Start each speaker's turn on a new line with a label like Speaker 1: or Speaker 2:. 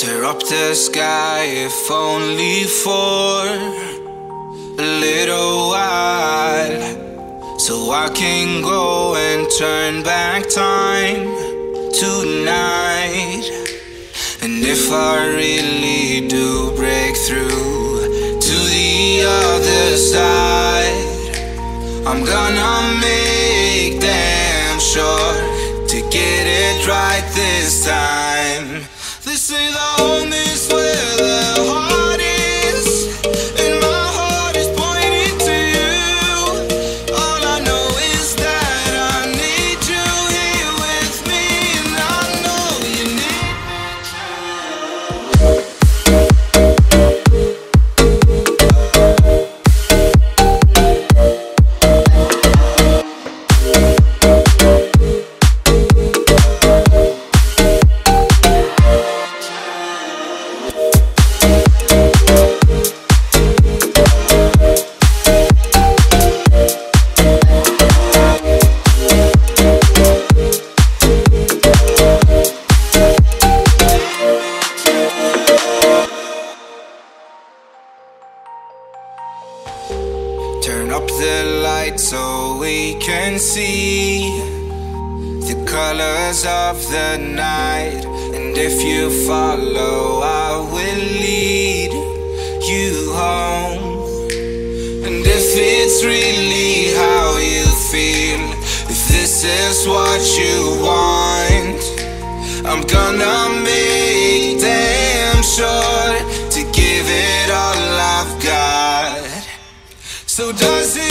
Speaker 1: Tear up the sky if only for a little while. So I can go and turn back time tonight And if I really do break through to the other side I'm gonna make damn sure to get it right this time Turn up the light so we can see the colors of the night. And if you follow, I will lead you home. And if it's really how you feel, if this is what you want, So does it